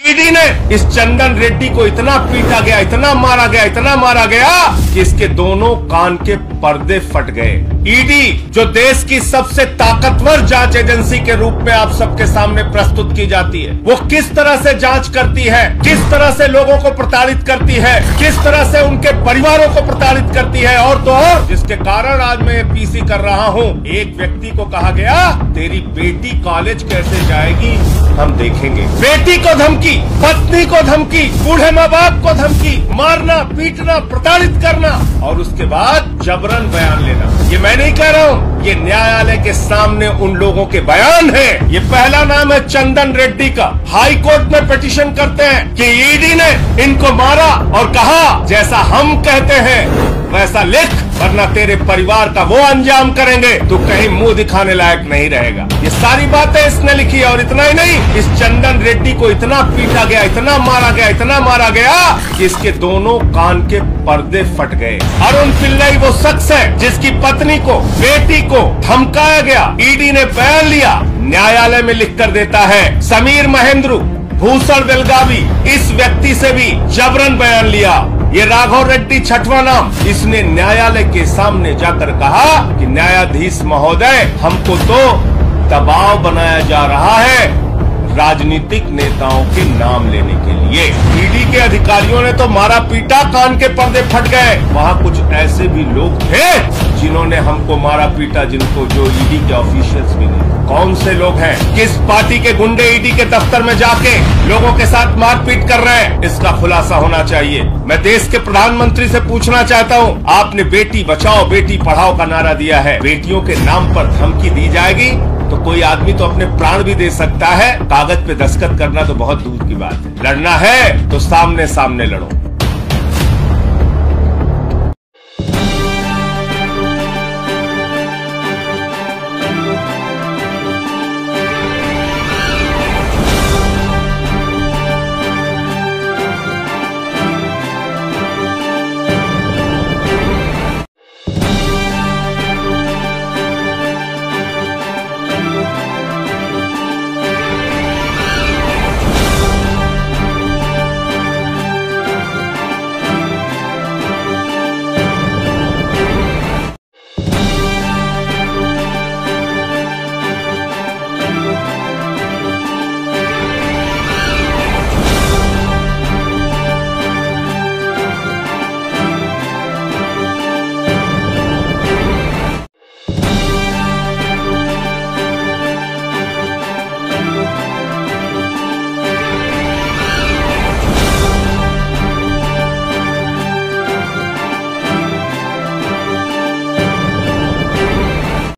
ED ने इस चंदन रेड्डी को इतना पीटा गया, इतना मारा गया, इतना मारा गया कि इसके दोनों कान के पर्दे फट गए। ईडी, जो देश की सबसे ताकतवर जाँच एजेंसी के रूप में आप सबके सामने प्रस्तुत की जाती है, वो किस तरह से जाँच करती है, किस तरह से लोगों को प्रताड़ित करती है, किस तरह से उनके परिवारों को प्रताड़ित करती है, और तो और, जिसके कारण आज मैं पीसी कर रहा हूँ। एक व्यक्ति को कहा गया, तेरी बेटी कॉलेज कैसे जाएगी, हम देखेंगे। बेटी को धमकी पत्नी को धमकी, बूढ़े माँ बाप को धमकी, मारना, पीटना, प्रताड़ित करना और उसके बाद जबरन बयान लेना। ये मैं नहीं कह रहा हूँ, ये न्यायालय के सामने उन लोगों के बयान है। ये पहला नाम है चंदन रेड्डी का। हाई कोर्ट में पिटीशन करते हैं कि ईडी ने इनको मारा और कहा, जैसा हम कहते हैं वैसा लिख, वरना तेरे परिवार का वो अंजाम करेंगे। तो कहीं मुँह दिखाने लायक नहीं रहेगा। ये सारी बातें इसने लिखी और इतना ही नहीं, इस चंदन रेड्डी को इतना पीटा गया, इतना मारा गया, इतना मारा गया कि इसके दोनों कान के पर्दे फट गए। अरुण पिल्लई वो शख्स है जिसकी पत्नी को, बेटी को धमकाया गया। ईडी ने बयान लिया, न्यायालय में लिख कर देता है, समीर महेंद्र भूषण बेलगावी इस व्यक्ति से भी जबरन बयान लिया। ये राघव रेड्डी छठवा नाम। इसने न्यायालय के सामने जाकर कहा कि न्यायाधीश महोदय, हमको तो दबाव बनाया जा रहा है राजनीतिक नेताओं के नाम लेने के लिए। ईडी के अधिकारियों ने तो मारा पीटा, कान के पर्दे फट गए। वहाँ कुछ ऐसे भी लोग थे जिन्होंने हमको मारा पीटा, जिनको जो ईडी के ऑफिशियल्स भी नहीं कौन से लोग हैं? किस पार्टी के गुंडे ईडी के दफ्तर में जाके लोगों के साथ मारपीट कर रहे हैं? इसका खुलासा होना चाहिए। मैं देश के प्रधानमंत्री से पूछना चाहता हूँ, आपने बेटी बचाओ, बेटी पढ़ाओ का नारा दिया है। बेटियों के नाम पर धमकी दी जाएगी तो कोई आदमी तो अपने प्राण भी दे सकता है। कागज़ पे दस्तखत करना तो बहुत दूर की बात है। लड़ना है तो सामने सामने लड़ो।